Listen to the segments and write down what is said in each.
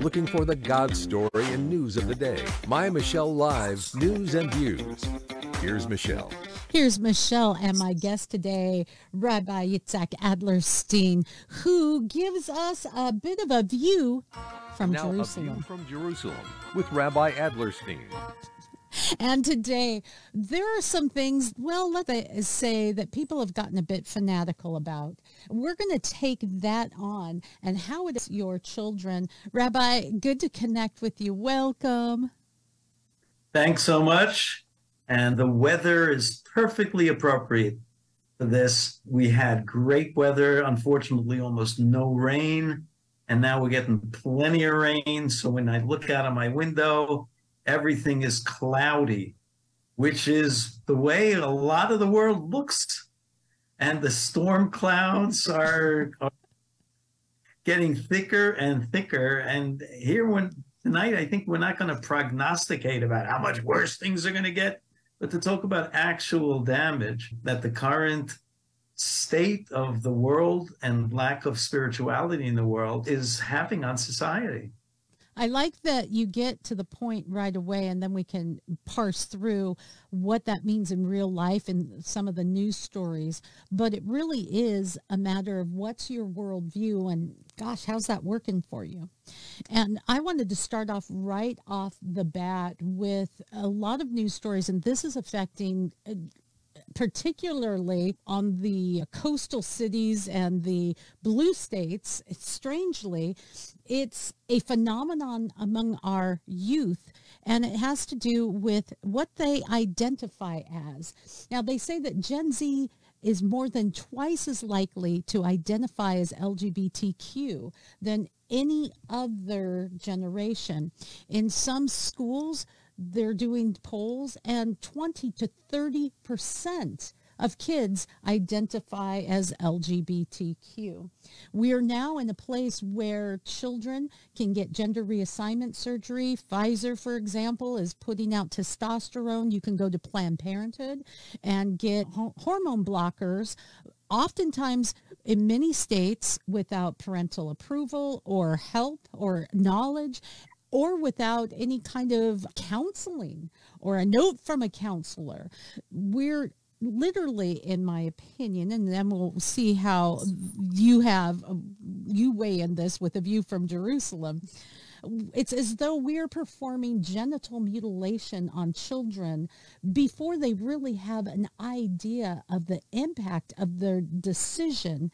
looking for the God story and news of the day. My Michelle Live News and Views. Here's Michelle. Here's Michelle and my guest today, Rabbi Yitzchok Adlerstein, who gives us a bit of a view from now, Jerusalem. A view from Jerusalem with Rabbi Adlerstein. And today, there are some things, well, let's say that people have gotten a bit fanatical about. We're going to take that on and how it is your children. Rabbi, good to connect with you. Welcome. Thanks so much. And the weather is perfectly appropriate for this. We had great weather, unfortunately, almost no rain. And now we're getting plenty of rain. So when I look out of my window, everything is cloudy, which is the way a lot of the world looks. And the storm clouds are, are getting thicker and thicker. And here, when tonight, I think we're not going to prognosticate about how much worse things are going to get, but to talk about actual damage that the current state of the world and lack of spirituality in the world is having on society. I like that you get to the point right away and then we can parse through what that means in real life and some of the news stories. But it really is a matter of what's your worldview and gosh, how's that working for you? And I wanted to start off right off the bat with a lot of news stories, and this is affecting uh, particularly on the coastal cities and the blue states, strangely, it's a phenomenon among our youth and it has to do with what they identify as. Now, they say that Gen Z is more than twice as likely to identify as LGBTQ than any other generation. In some schools, they're doing polls and 20 to 30 percent of kids identify as LGBTQ. We are now in a place where children can get gender reassignment surgery. Pfizer, for example, is putting out testosterone. You can go to Planned Parenthood and get uh-huh. hormone blockers oftentimes in many states without parental approval or help or knowledge or without any kind of counseling or a note from a counselor. We're literally, in my opinion, and then we'll see how you have, um, you weigh in this with a view from Jerusalem. It's as though we're performing genital mutilation on children before they really have an idea of the impact of their decision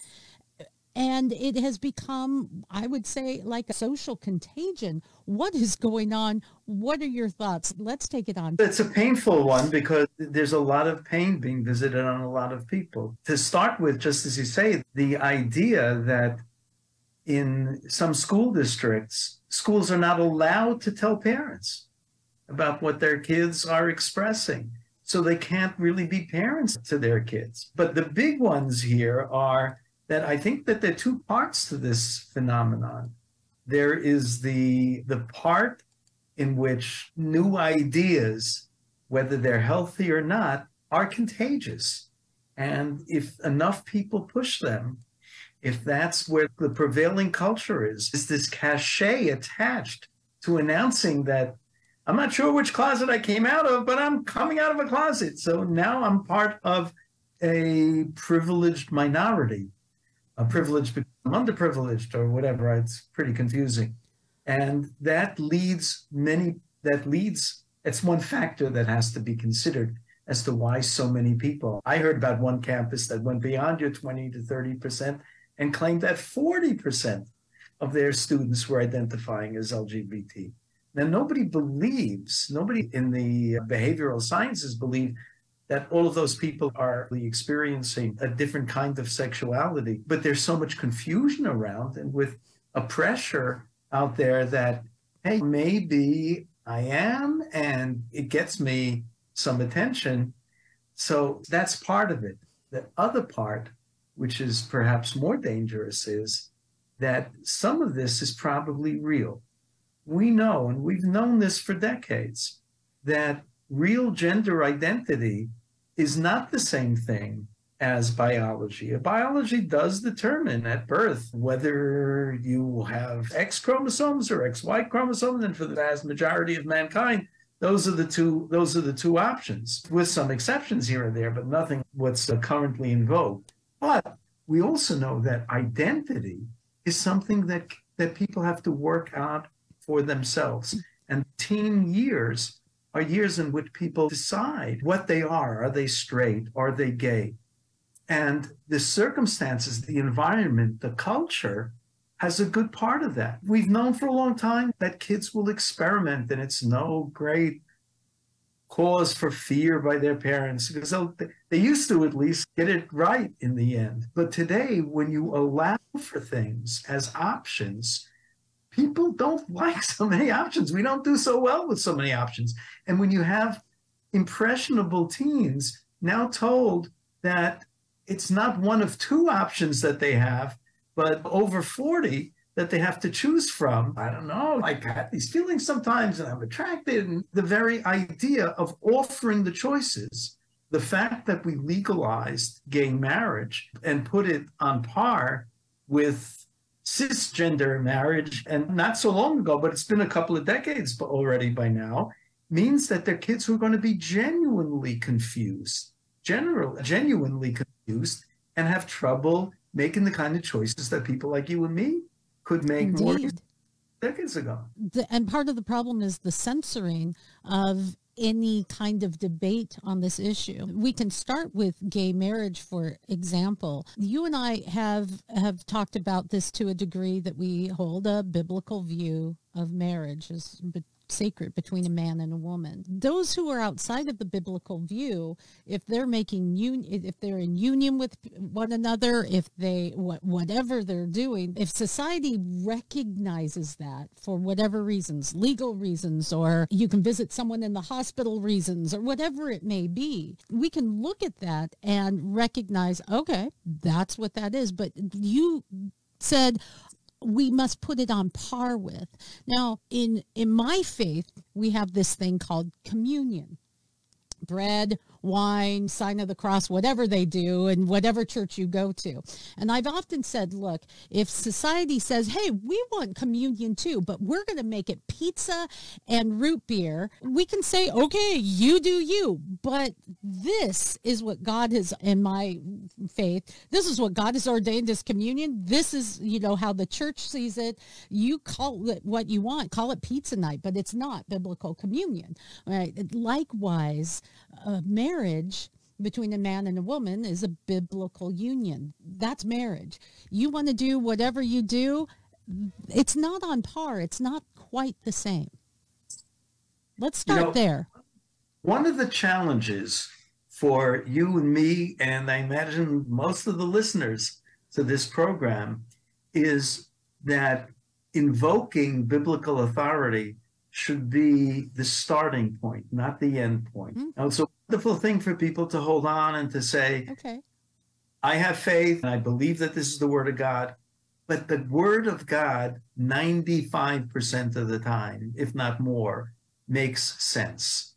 and it has become i would say like a social contagion. What is going on? What are your thoughts? Let's take it on. It's a painful one because there's a lot of pain being visited on a lot of people. To start with just as you say the idea that in some school districts schools are not allowed to tell parents about what their kids are expressing. So they can't really be parents to their kids. But the big ones here are that I think that there are two parts to this phenomenon. There is the the part in which new ideas, whether they're healthy or not, are contagious. And if enough people push them, if that's where the prevailing culture is, is this cachet attached to announcing that I'm not sure which closet I came out of, but I'm coming out of a closet. So now I'm part of a privileged minority a privileged become underprivileged or whatever. It's pretty confusing. And that leads many, that leads, it's one factor that has to be considered as to why so many people. I heard about one campus that went beyond your 20 to 30% and claimed that 40% of their students were identifying as LGBT. Now, nobody believes, nobody in the behavioral sciences believe that all of those people are experiencing a different kind of sexuality. But there's so much confusion around and with a pressure out there that, hey, maybe I am, and it gets me some attention. So that's part of it. The other part, which is perhaps more dangerous, is that some of this is probably real. We know, and we've known this for decades, that real gender identity is not the same thing as biology. Biology does determine at birth whether you have X chromosomes or XY chromosomes, and for the vast majority of mankind, those are the two those are the two options, with some exceptions here and there, but nothing what's currently in vogue. But we also know that identity is something that that people have to work out for themselves. And teen years are years in which people decide what they are. Are they straight? Are they gay? And the circumstances, the environment, the culture has a good part of that. We've known for a long time that kids will experiment, and it's no great cause for fear by their parents because they used to at least get it right in the end. But today, when you allow for things as options, people don't like so many options. We don't do so well with so many options. And when you have impressionable teens now told that it's not one of two options that they have, but over 40 that they have to choose from. I don't know. I got these feelings sometimes and I'm attracted. And the very idea of offering the choices, the fact that we legalized gay marriage and put it on par with cisgender marriage, and not so long ago, but it's been a couple of decades already by now, means that their kids who are going to be genuinely confused, general, genuinely confused, and have trouble making the kind of choices that people like you and me could make Indeed. more decades ago. The, and part of the problem is the censoring of any kind of debate on this issue. We can start with gay marriage, for example. You and I have have talked about this to a degree that we hold a biblical view of marriage as sacred between a man and a woman. Those who are outside of the biblical view, if they're making un- if they're in union with one another, if they whatever they're doing, if society recognizes that for whatever reasons, legal reasons, or you can visit someone in the hospital reasons, or whatever it may be, we can look at that and recognize, okay, that's what that is. But you said we must put it on par with. Now, in in my faith, we have this thing called communion. Bread, wine, sign of the cross, whatever they do, and whatever church you go to. And I've often said, look, if society says, hey, we want communion too, but we're going to make it pizza and root beer, we can say, okay, you do you. But this is what God has, in my faith, this is what God has ordained as communion. This is, you know, how the church sees it. You call it what you want, call it pizza night, but it's not biblical communion. Right? Likewise, uh, marriage between a man and a woman is a biblical union. That's marriage. You want to do whatever you do, it's not on par. It's not quite the same. Let's start you know, there. One of the challenges for you and me, and I imagine most of the listeners to this program, is that invoking biblical authority should be the starting point, not the end point. Mm-hmm. Now, it's a wonderful thing for people to hold on and to say, okay, I have faith and I believe that this is the word of God. But the word of God, 95% of the time, if not more, makes sense.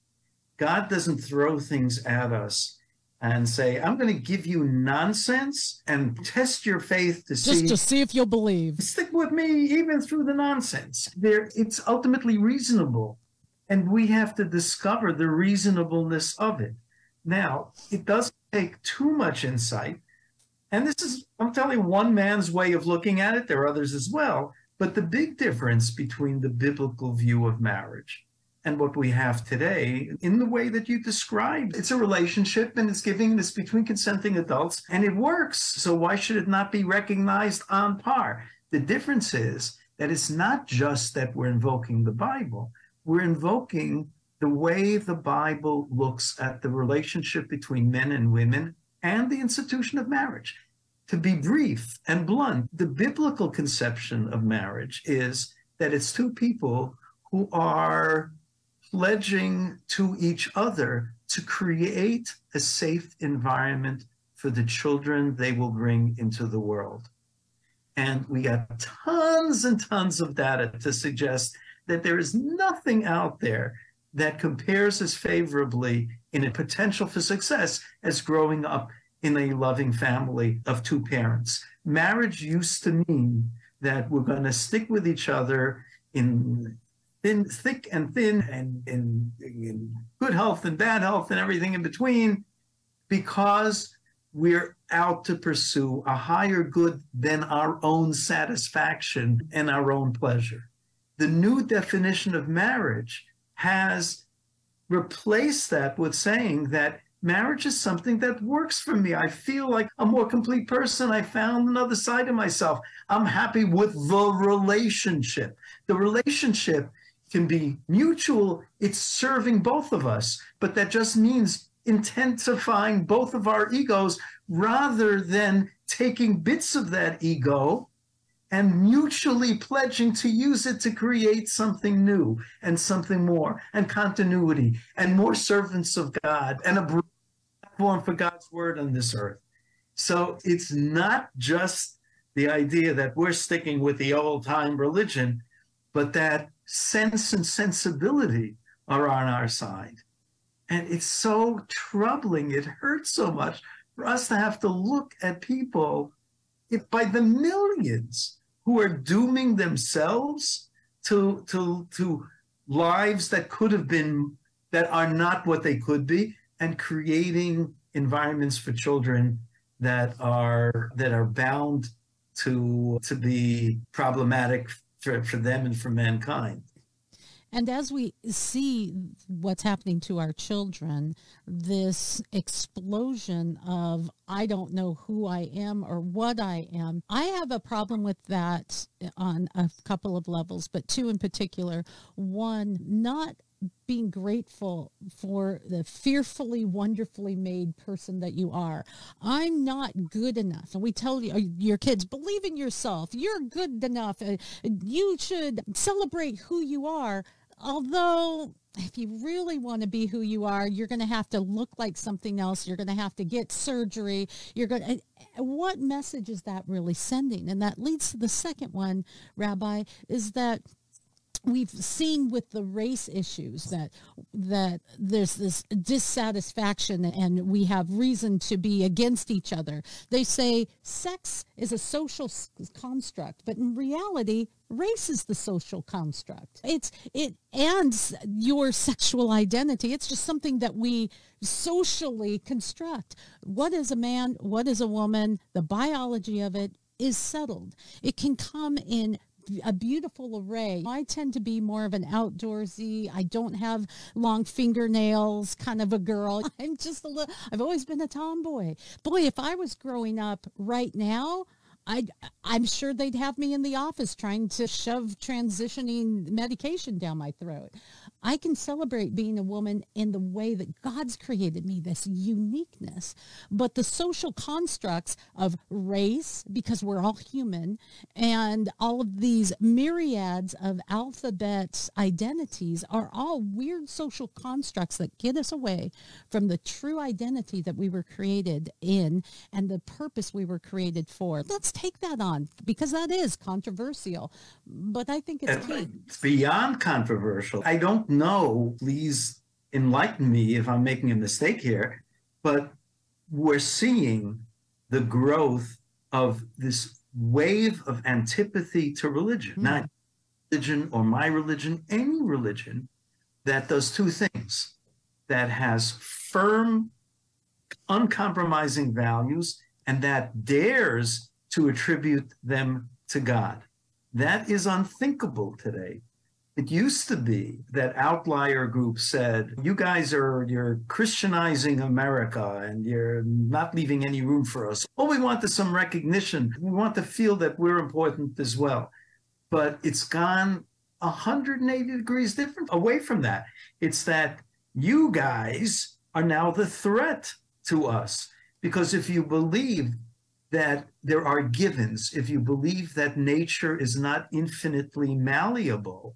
God doesn't throw things at us and say, I'm going to give you nonsense and test your faith to Just see. Just to see if you'll believe. Stick with me even through the nonsense. There, it's ultimately reasonable. And we have to discover the reasonableness of it. Now, it doesn't take too much insight. And this is, I'm telling you, one man's way of looking at it. There are others as well. But the big difference between the biblical view of marriage and what we have today in the way that you described. It's a relationship and it's giving this between consenting adults and it works. So why should it not be recognized on par? The difference is that it's not just that we're invoking the Bible, we're invoking the way the Bible looks at the relationship between men and women and the institution of marriage. To be brief and blunt, the biblical conception of marriage is that it's two people who are pledging to each other to create a safe environment for the children they will bring into the world. And we got tons and tons of data to suggest that there is nothing out there that compares as favorably in a potential for success as growing up in a loving family of two parents. Marriage used to mean that we're going to stick with each other in thin, thick and thin, and in, in good health and bad health and everything in between, because we're out to pursue a higher good than our own satisfaction and our own pleasure. The new definition of marriage has replaced that with saying that marriage is something that works for me. I feel like a more complete person. I found another side of myself. I'm happy with the relationship. The relationship can be mutual, it's serving both of us, but that just means intensifying both of our egos rather than taking bits of that ego and mutually pledging to use it to create something new and something more and continuity and more servants of God and a platform for God's word on this earth. So it's not just the idea that we're sticking with the old time religion, but that sense and sensibility are on our side. And it's so troubling. It hurts so much for us to have to look at people if by the millions who are dooming themselves to, to, to lives that could have been, that are not what they could be, and creating environments for children that are that are bound to to be problematic for, for them and for mankind. And as we see what's happening to our children, this explosion of, I don't know who I am or what I am, I have a problem with that on a couple of levels, but two in particular. One, not being grateful for the fearfully, wonderfully made person that you are. I'm not good enough. And we tell you, your kids, believe in yourself. You're good enough. Uh, you should celebrate who you are. Although, if you really want to be who you are, you're going to have to look like something else. You're going to have to get surgery. You're going to, eh, what message is that really sending? And that leads to the second one, Rabbi, is that we've seen with the race issues that that there's this dissatisfaction and we have reason to be against each other. They say sex is a social construct, but in reality, race is the social construct. It's it and your sexual identity. It's just something that we socially construct. What is a man? What is a woman? The biology of it is settled. It can come in a beautiful array. I tend to be more of an outdoorsy. I don't have long fingernails kind of a girl. I'm just a little, I've always been a tomboy. Boy, if I was growing up right now, I, I'm sure they'd have me in the office trying to shove transitioning medication down my throat. I can celebrate being a woman in the way that God's created me, this uniqueness. But the social constructs of race, because we're all human, and all of these myriads of alphabet identities are all weird social constructs that get us away from the true identity that we were created in and the purpose we were created for. Let's take that on because that is controversial, but I think it's key. It's beyond controversial. I don't know, please enlighten me if I'm making a mistake here, but we're seeing the growth of this wave of antipathy to religion, mm. not religion or my religion, any religion that does two things that has firm, uncompromising values and that dares to attribute them to God. That is unthinkable today. It used to be that outlier groups said, you guys are, you're Christianizing America and you're not leaving any room for us. All we want is some recognition. We want to feel that we're important as well. But it's gone 180 degrees different away from that. It's that you guys are now the threat to us. Because if you believe that there are givens, if you believe that nature is not infinitely malleable,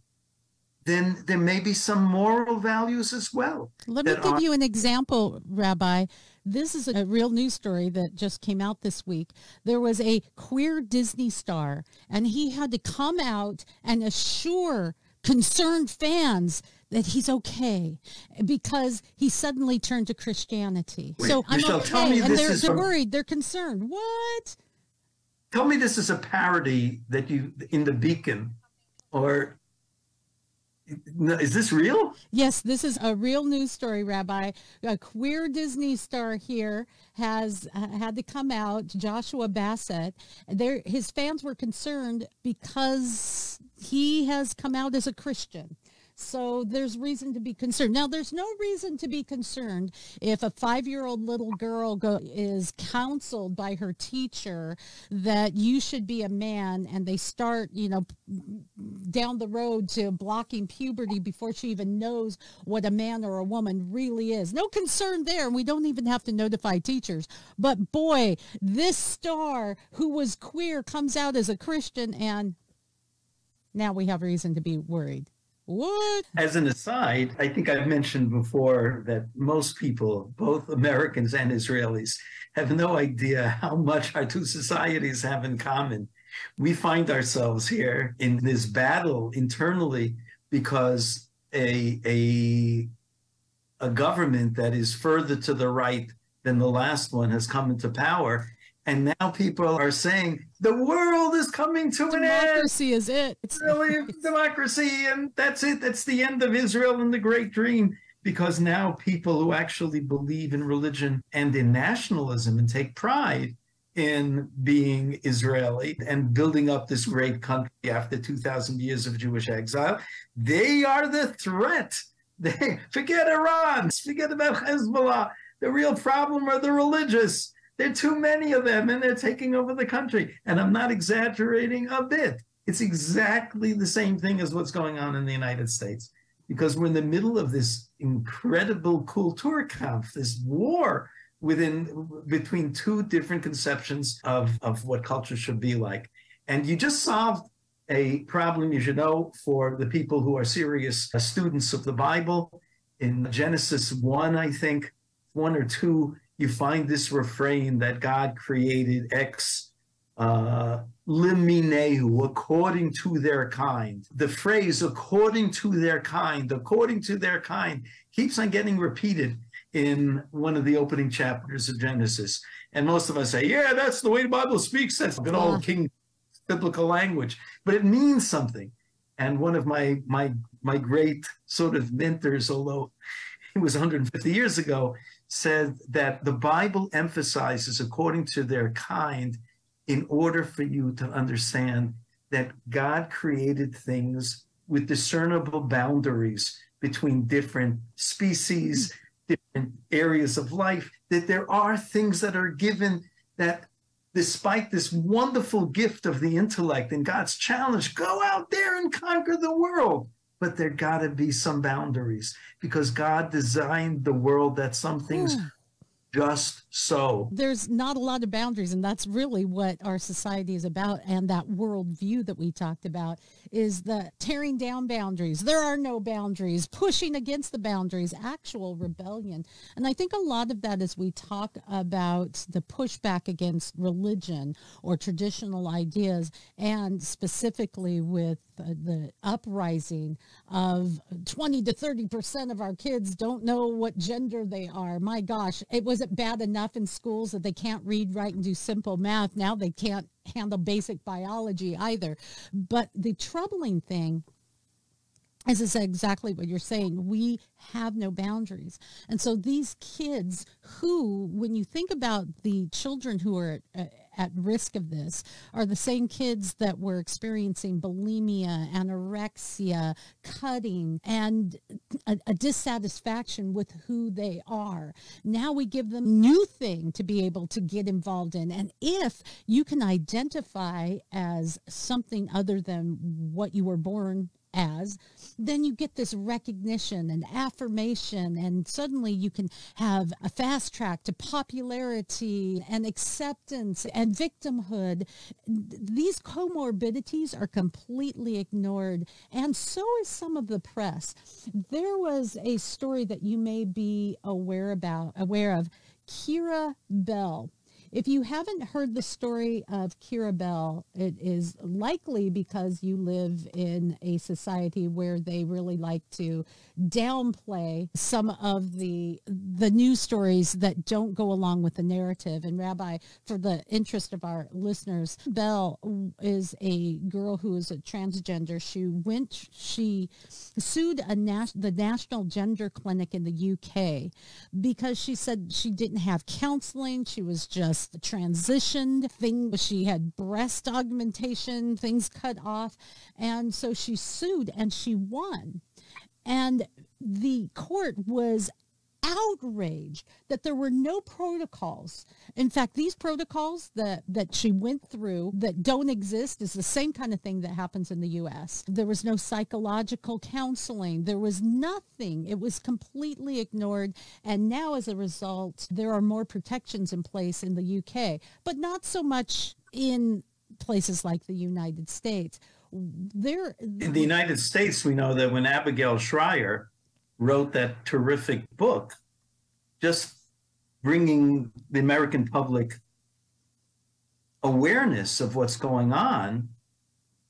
then there may be some moral values as well. Let me give are- you an example, Rabbi. This is a real news story that just came out this week. There was a queer Disney star, and he had to come out and assure concerned fans that he's okay because he suddenly turned to Christianity. Wait, so I'm Michelle, okay. tell me and this they're, they're from- worried. They're concerned. What? Tell me this is a parody that you in the Beacon, or is this real? Yes, this is a real news story, Rabbi. A queer Disney star here has uh, had to come out, Joshua Bassett. There, his fans were concerned because he has come out as a Christian. So there's reason to be concerned. Now, there's no reason to be concerned if a five-year-old little girl go, is counseled by her teacher that you should be a man, and they start, you know, down the road to blocking puberty before she even knows what a man or a woman really is. No concern there. And we don't even have to notify teachers. But boy, this star who was queer comes out as a Christian and now we have reason to be worried. What? As an aside, I think I've mentioned before that most people, both Americans and Israelis, have no idea how much our two societies have in common. We find ourselves here in this battle internally because a, a, a government that is further to the right than the last one has come into power. And now people are saying the world is coming to an end. Democracy is it. It's really? democracy and that's it. That's the end of israel and the great dream. Because now people who actually believe in religion and in nationalism and take pride in being israeli and building up this great country after 2000 years of jewish exile they are the threat. They forget iran. Forget about hezbollah. The real problem are the religious there are too many of them and they're taking over the country and i'm not exaggerating a bit it's exactly the same thing as what's going on in the United States because we're in the middle of this incredible Kulturkampf, this war within between two different conceptions of, of what culture should be like. And you just solved a problem you should know for the people who are serious students of the Bible. In Genesis 1, I think, one or two, you find this refrain that God created X uh, limineu, according to their kind. The phrase according to their kind, according to their kind, keeps on getting repeated in one of the opening chapters of Genesis. And most of us say, yeah, that's the way the Bible speaks. That's good old King biblical language, but it means something. And one of my my my great sort of mentors, although it was 150 years ago, said that the Bible emphasizes according to their kind in order for you to understand that God created things with discernible boundaries between different species, different areas of life, that there are things that are given that despite this wonderful gift of the intellect and God's challenge, go out there and conquer the world. But there got to be some boundaries because God designed the world that some things hmm. just so. there's not a lot of boundaries and that's really what our society is about and that worldview that we talked about is the tearing down boundaries. There are no boundaries. Pushing against the boundaries actual rebellion. And i think a lot of that as we talk about the pushback against religion or traditional ideas and specifically with uh, the uprising of 20 to 30 percent of our kids don't know what gender they are. My gosh it wasn't bad enough in schools that they can't read write and do simple math now they can't handle basic biology either but the troubling thing is is exactly what you're saying. We have no boundaries. And so these kids who, when you think about the children who are at, at risk of this, are the same kids that were experiencing bulimia, anorexia, cutting, and a, a dissatisfaction with who they are. Now we give them new thing to be able to get involved in. And if you can identify as something other than what you were born as, then you get this recognition and affirmation, and suddenly you can have a fast track to popularity and acceptance and victimhood. These comorbidities are completely ignored, and so is some of the press. There was a story that you may be aware about, aware of. Keira Bell If you haven't heard the story of Keira Bell, it is likely because you live in a society where they really like to downplay some of the the news stories that don't go along with the narrative. And Rabbi, for the interest of our listeners, Bell is a girl who is a transgender. She went, she sued a nas- the National Gender Clinic in the UK because she said she didn't have counseling. She was just transitioned. Thing she had breast augmentation, things cut off, and so she sued and she won. And the court was outraged that there were no protocols. In fact, these protocols that, that she went through that don't exist is the same kind of thing that happens in the U.S. There was no psychological counseling. There was nothing. It was completely ignored. And now as a result, there are more protections in place in the UK, but not so much in places like the United States. There, in the United States, we know that when Abigail Shrier wrote that terrific book, just bringing the American public awareness of what's going on,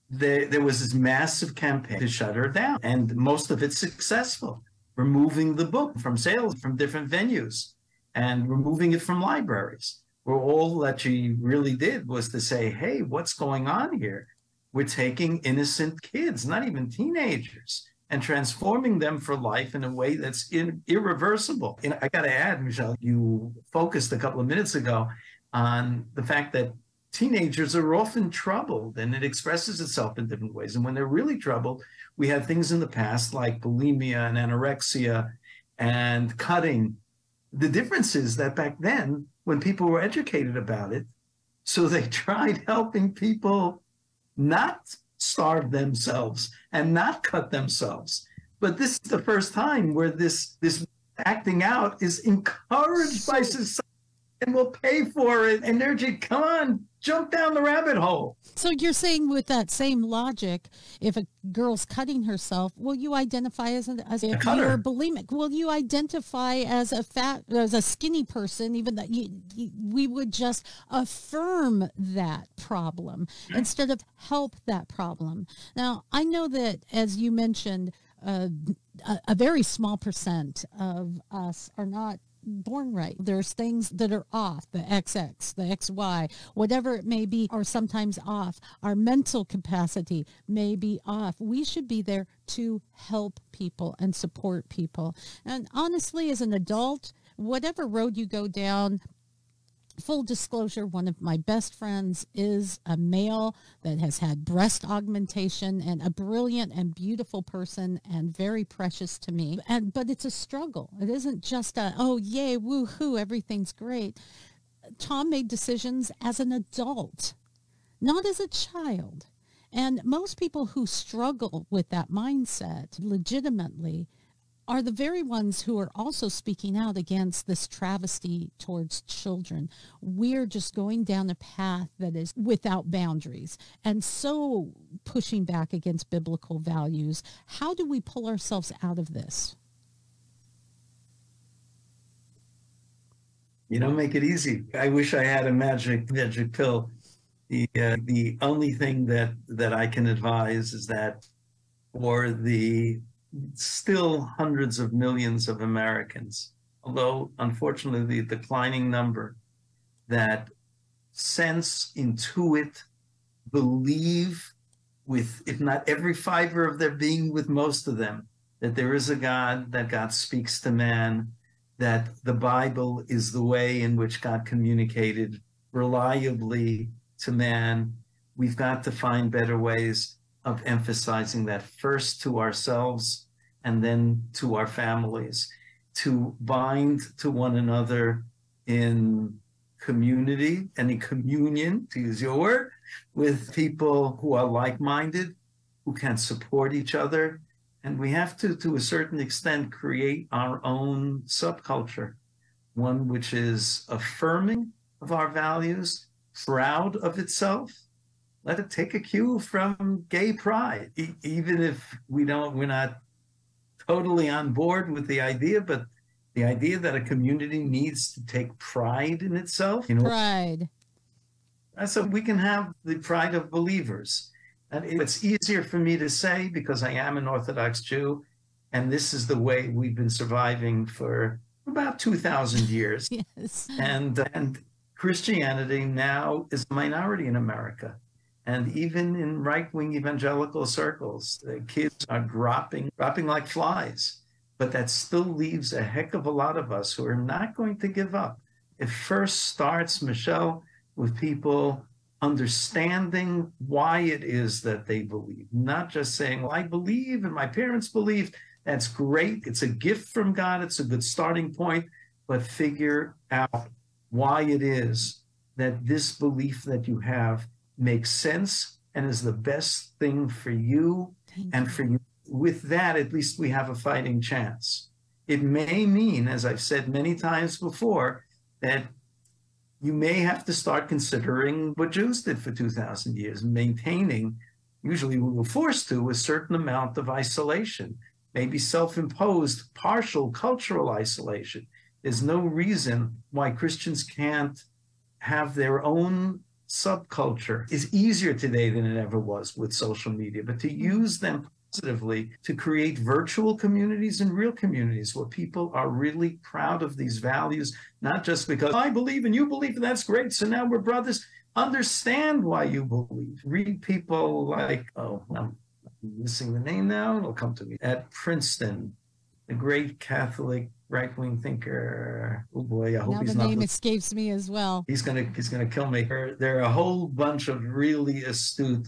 there, there was this massive campaign to shut her down, and most of it successful, removing the book from sales from different venues and removing it from libraries. Where all that she really did was to say, hey, what's going on here? We're taking innocent kids, not even teenagers, and transforming them for life in a way that's in, irreversible. And I got to add, Michelle, you focused a couple of minutes ago on the fact that teenagers are often troubled and it expresses itself in different ways. And when they're really troubled, we have things in the past like bulimia and anorexia and cutting. The difference is that back then, when people were educated about it, so they tried helping people not starve themselves and not cut themselves. But this is the first time where this this acting out is encouraged by society and will pay for it. And they're come on, jump down the rabbit hole. So you're saying with that same logic, if a girl's cutting herself, will you identify as, an, as if you're bulimic? Will you identify as a fat, as a skinny person, even that you, you, we would just affirm that problem instead of help that problem? Now, I know that as you mentioned, uh, a, a very small percent of us are not born right. There's things that are off, the XX, the XY, whatever it may be, are sometimes off. Our mental capacity may be off. We should be there to help people and support people. And honestly, as an adult, whatever road you go down, full disclosure, one of my best friends is a male that has had breast augmentation and a brilliant and beautiful person and very precious to me. And but it's a struggle. It isn't just a oh yay woohoo everything's great. Tom made decisions as an adult, not as a child. And most people who struggle with that mindset legitimately are the very ones who are also speaking out against this travesty towards children. We're just going down a path that is without boundaries and so pushing back against biblical values. How do we pull ourselves out of this? You don't make it easy. I wish I had a magic magic pill. The uh, the only thing that that I can advise is that for the still hundreds of millions of Americans, although unfortunately the declining number that sense, intuit, believe with, if not every fiber of their being, with most of them, that there is a God, that God speaks to man, that the Bible is the way in which God communicated reliably to man. We've got to find better ways of emphasizing that first to ourselves and then to our families, to bind to one another in community and in communion, to use your word, with people who are like minded, who can support each other. And we have to, to a certain extent, create our own subculture, one which is affirming of our values, proud of itself, let it take a cue from gay pride, even if we don't, we're not totally on board with the idea, but The idea that a community needs to take pride in itself, you know, Pride. Uh, so we can have the pride of believers. And it's easier for me to say because I am an Orthodox Jew, and this is the way we've been surviving for about 2,000 years. Yes. And, and Christianity now is a minority in America. And even in right wing evangelical circles, the kids are dropping, dropping like flies. But that still leaves a heck of a lot of us who are not going to give up. It first starts, Michelle, with people understanding why it is that they believe, not just saying, well, I believe and my parents believe. That's great. It's a gift from God. It's a good starting point, but figure out why it is that this belief that you have makes sense and is the best thing for you Thank and for you. With that, at least we have a fighting chance. It may mean, as I've said many times before, that you may have to start considering what Jews did for 2,000 years, maintaining, usually we were forced to, a certain amount of isolation, maybe self imposed partial cultural isolation. There's no reason why Christians can't have their own subculture. is easier today than it ever was with social media, but to mm-hmm. use them positively to create virtual communities and real communities where people are really proud of these values, not just because I believe and you believe, and that's great. So now we're brothers. Understand why you believe. Read people like, oh, I'm missing the name now. It'll come to me. At Princeton, the great Catholic right wing thinker. Oh boy, I hope Now he's the not. name escapes me as well. He's gonna he's gonna kill me. There are a whole bunch of really astute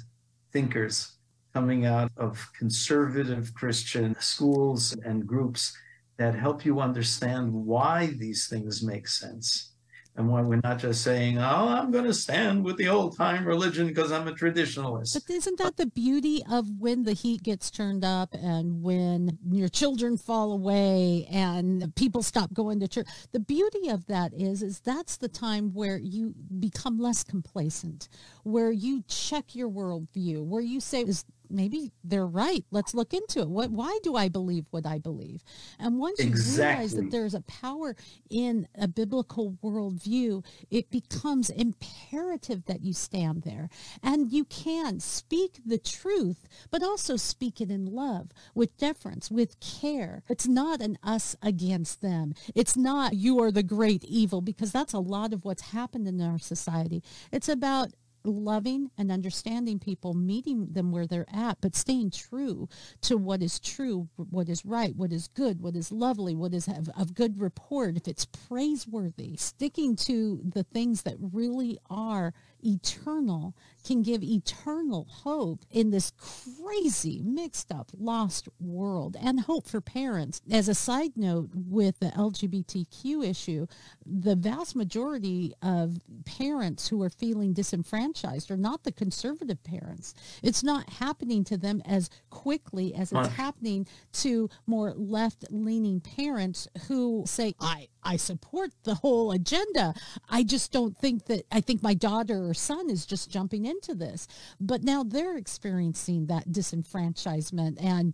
thinkers coming out of conservative Christian schools and groups that help you understand why these things make sense and why we're not just saying, "Oh, I'm going to stand with the old time religion because I'm a traditionalist." But isn't that the beauty of when the heat gets turned up and when your children fall away and people stop going to church? The beauty of that is is that's the time where you become less complacent, where you check your worldview, where you say is maybe they're right. Let's look into it. What why do I believe what I believe? And once you realize that there's a power in a biblical worldview, it becomes imperative that you stand there and you can speak the truth, but also speak it in love, with deference, with care. It's not an us against them. It's not you are the great evil because that's a lot of what's happened in our society. It's about loving and understanding people, meeting them where they're at, but staying true to what is true, what is right, what is good, what is lovely, what is of, of good report, if it's praiseworthy, sticking to the things that really are eternal can give eternal hope in this crazy, mixed up, lost world and hope for parents. As a side note, with the LGBTQ issue, the vast majority of parents who are feeling disenfranchised are not the conservative parents. It's not happening to them as quickly as it's happening to more left leaning parents who say, I, I support the whole agenda. I just don't think that, I think my daughter or son is just jumping into this. But now they're experiencing that disenfranchisement and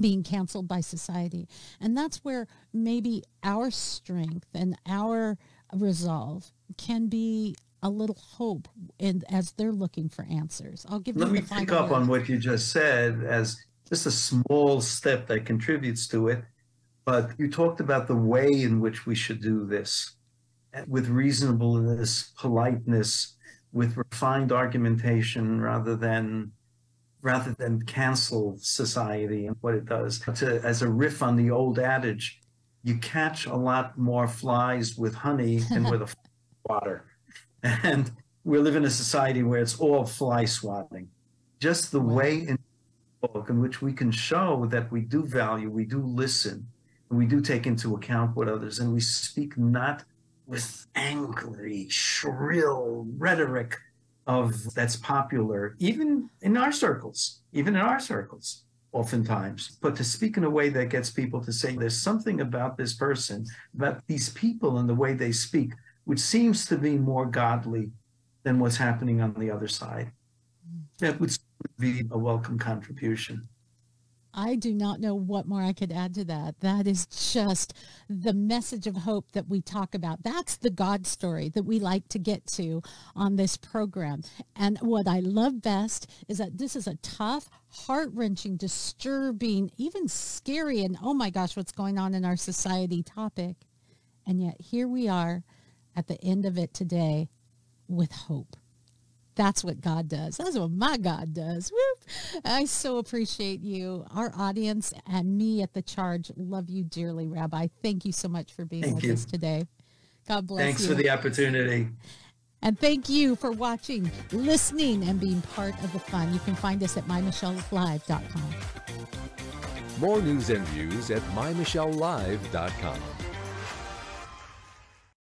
being canceled by society. And that's where maybe our strength and our resolve can be a little hope and as they're looking for answers. I'll give Let me pick up word. on what you just said as just a small step that contributes to it. But you talked about the way in which we should do this eh, with reasonableness, politeness, with refined argumentation rather than rather than cancel society and what it does. To, uh, as a riff on the old adage, you catch a lot more flies with honey than with a water. And we live in a society where it's all fly swatting. Just the way in in which we can show that we do value, we do listen, we do take into account what others, and we speak not with angry, shrill rhetoric of that's popular, even in our circles, even in our circles, oftentimes. But to speak in a way that gets people to say there's something about this person, about these people and the way they speak, which seems to be more godly than what's happening on the other side. Mm. That would be a welcome contribution. I do not know what more I could add to that. That is just the message of hope that we talk about. That's the God story that we like to get to on this program. And what I love best is that this is a tough, heart wrenching, disturbing, even scary, and oh my gosh, what's going on in our society topic. And yet here we are at the end of it today with hope. That's what God does. That's what my God does. Whoop. I so appreciate you. Our audience and me at the charge love you dearly, Rabbi. Thank you so much for being Thank with you. us today. God bless Thanks you. for the opportunity. And thank you for watching, listening, and being part of the fun. You can find us at mymichellelive.com. More news and views at mymichellelive.com.